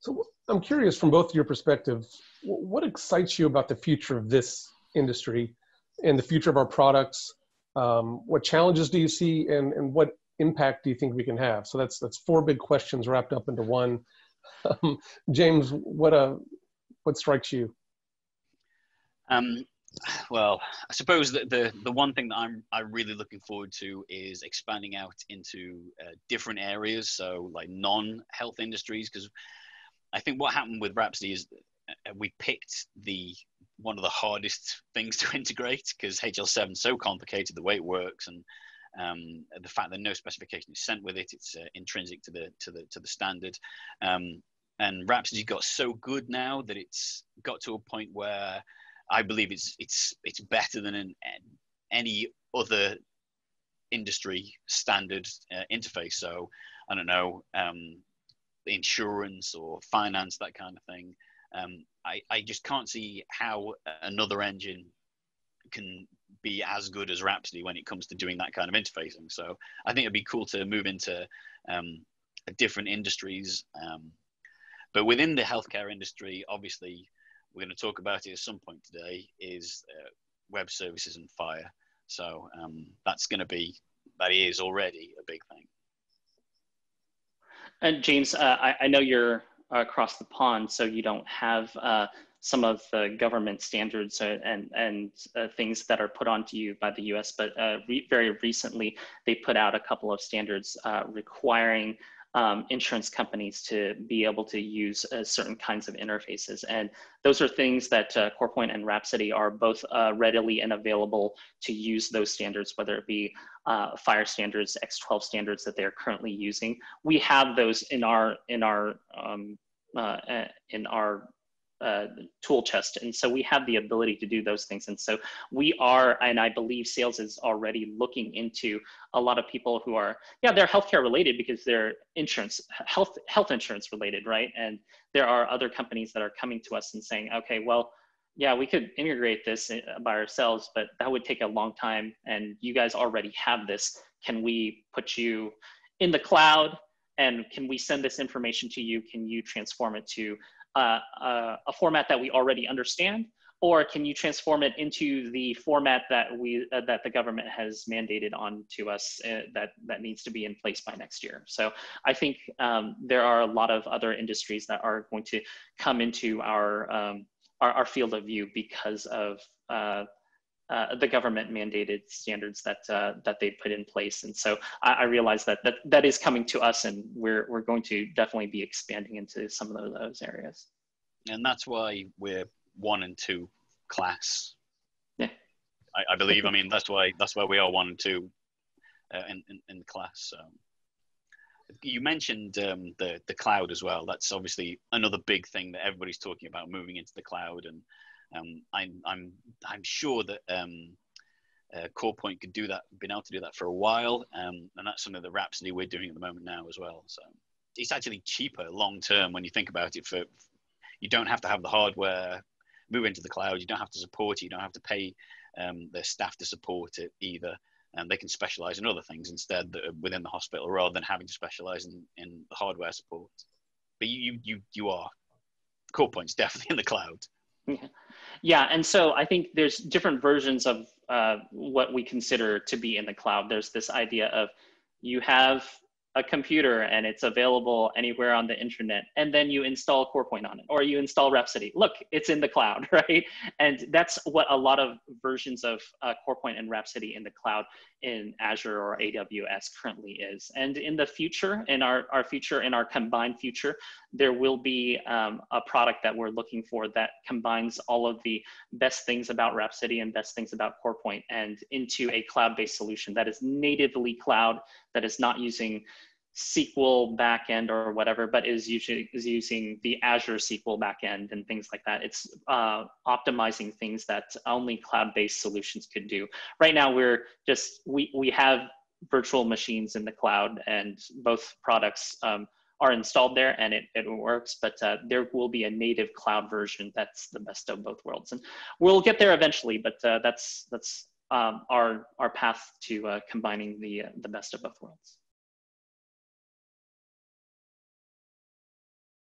So I'm curious from both your perspectives, what excites you about the future of this industry and the future of our products? Um, what challenges do you see and, and what impact do you think we can have? So that's, that's four big questions wrapped up into one. Um, James, what, uh, what strikes you? Um, well, I suppose that the the one thing that I'm I'm really looking forward to is expanding out into uh, different areas, so like non-health industries, because I think what happened with Rhapsody is uh, we picked the one of the hardest things to integrate because HL7 is so complicated the way it works and um, the fact that no specification is sent with it, it's uh, intrinsic to the to the to the standard. Um, and Rhapsody got so good now that it's got to a point where I believe it's it's it's better than an, any other industry standard uh, interface. So I don't know, um, insurance or finance, that kind of thing. Um, I, I just can't see how another engine can be as good as Rhapsody when it comes to doing that kind of interfacing. So I think it'd be cool to move into um, different industries. Um, but within the healthcare industry, obviously, we're going to talk about it at some point today, is uh, web services and FHIR. So um, that's going to be, that is already a big thing. And James, uh, I, I, know you're across the pond, so you don't have uh, some of the government standards uh, and, and uh, things that are put onto you by the US, but uh, re very recently they put out a couple of standards requiring um, insurance companies to be able to use uh, certain kinds of interfaces. And those are things that uh, CorePoint and Rhapsody are both uh, readily and available to use those standards, whether it be uh, FHIR standards, X12 standards that they're currently using. We have those in our, in our, um, uh, in our uh, tool chest. And so we have the ability to do those things. And so we are, and I believe sales is already looking into a lot of people who are, yeah, they're healthcare related because they're insurance, health, health insurance related, right? And there are other companies that are coming to us and saying, okay, well, yeah, we could integrate this uh, by ourselves, but that would take a long time. And you guys already have this. Can we put you in the cloud? And can we send this information to you? Can you transform it to uh, uh, a format that we already understand, or can you transform it into the format that we uh, that the government has mandated on to us uh, that that needs to be in place by next year? So i think um, there are a lot of other industries that are going to come into our um, our, our, field of view because of uh, uh, the government mandated standards that uh, that they put in place, and so I, I, realize that that that is coming to us, and we're we're going to definitely be expanding into some of those areas. And that's why we're one and two class. Yeah, I, I believe. I mean, that's why that's why we are one and two uh, in, in, in class. So. You mentioned um, the the cloud as well. That's obviously another big thing that everybody's talking about, moving into the cloud and um, I'm, I'm, I'm sure that um, uh, CorePoint could do that, been able to do that for a while, um, and that's something that Rhapsody we're doing at the moment now as well. So it's actually cheaper long term when you think about it. For you don't have to have the hardware move into the cloud. You don't have to support it. You don't have to pay um, their staff to support it either. And they can specialize in other things instead within the hospital rather than having to specialize in, in the hardware support. But you, you, you are CorePoint's definitely in the cloud. Yeah. Yeah, and so I think there's different versions of uh, what we consider to be in the cloud. There's this idea of you have a computer and it's available anywhere on the internet and then you install CorePoint on it or you install Rhapsody. Look, it's in the cloud, right? And that's what a lot of versions of uh, CorePoint and Rhapsody in the cloud in Azure or AWS currently is. And in the future, in our, our future, in our combined future, there will be um, a product that we're looking for that combines all of the best things about Rhapsody and best things about CorePoint and into a cloud-based solution that is natively cloud, that is not using SQL backend or whatever, but is usually is using the Azure SQL backend and things like that. It's uh, optimizing things that only cloud-based solutions could do. Right now, we're just we we have virtual machines in the cloud, and both products um, are installed there, and it it works. But uh, there will be a native cloud version that's the best of both worlds, and we'll get there eventually. But uh, that's that's um, our our path to uh, combining the uh, the best of both worlds.